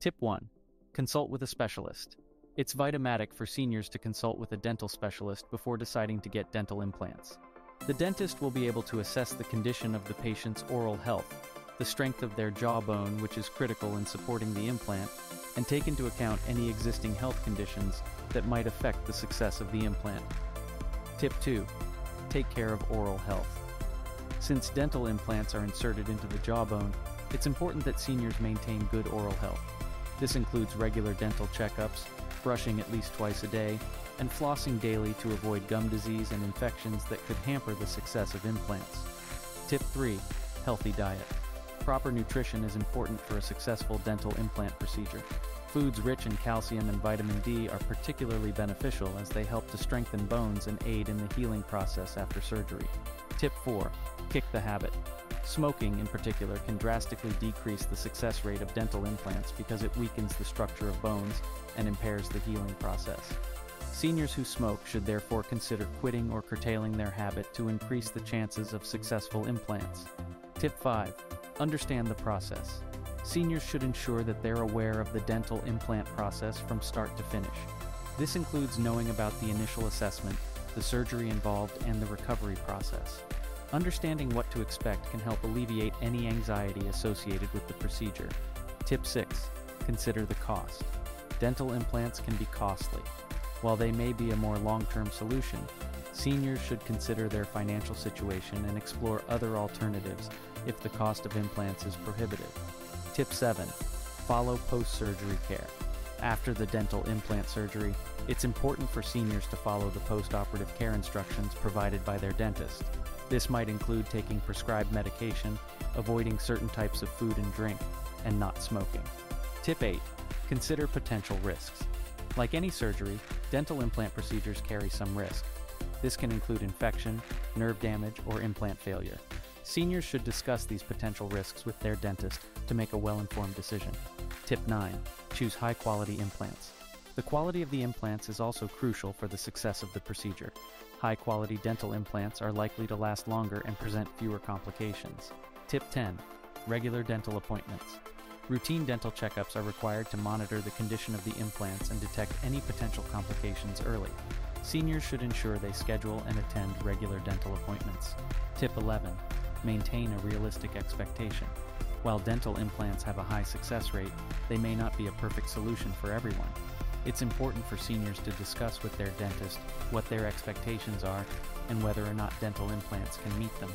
Tip 1. Consult with a specialist. It's Vitamatic for seniors to consult with a dental specialist before deciding to get dental implants. The dentist will be able to assess the condition of the patient's oral health, the strength of their jawbone, which is critical in supporting the implant, and take into account any existing health conditions that might affect the success of the implant. Tip 2. Take care of oral health. Since dental implants are inserted into the jawbone, it's important that seniors maintain good oral health. This includes regular dental checkups, brushing at least twice a day, and flossing daily to avoid gum disease and infections that could hamper the success of implants. Tip 3. Healthy diet. Proper nutrition is important for a successful dental implant procedure. Foods rich in calcium and vitamin D are particularly beneficial as they help to strengthen bones and aid in the healing process after surgery. Tip 4. Kick the habit. Smoking, in particular, can drastically decrease the success rate of dental implants because it weakens the structure of bones and impairs the healing process. Seniors who smoke should therefore consider quitting or curtailing their habit to increase the chances of successful implants. Tip 5. Understand the process. Seniors should ensure that they're aware of the dental implant process from start to finish. This includes knowing about the initial assessment, the surgery involved, and the recovery process. Understanding what to expect can help alleviate any anxiety associated with the procedure. Tip 6. Consider the cost. Dental implants can be costly. While they may be a more long-term solution, seniors should consider their financial situation and explore other alternatives if the cost of implants is prohibitive. Tip 7. Follow post-surgery care. After the dental implant surgery, it's important for seniors to follow the post-operative care instructions provided by their dentist. This might include taking prescribed medication, avoiding certain types of food and drink, and not smoking. Tip 8. Consider potential risks. Like any surgery, dental implant procedures carry some risk. This can include infection, nerve damage, or implant failure. Seniors should discuss these potential risks with their dentist to make a well-informed decision. Tip 9. Choose high-quality implants. The quality of the implants is also crucial for the success of the procedure. High-quality dental implants are likely to last longer and present fewer complications. Tip 10. Regular dental appointments. Routine dental checkups are required to monitor the condition of the implants and detect any potential complications early. Seniors should ensure they schedule and attend regular dental appointments. Tip 11. Maintain a realistic expectation. While dental implants have a high success rate, they may not be a perfect solution for everyone. It's important for seniors to discuss with their dentist what their expectations are and whether or not dental implants can meet them.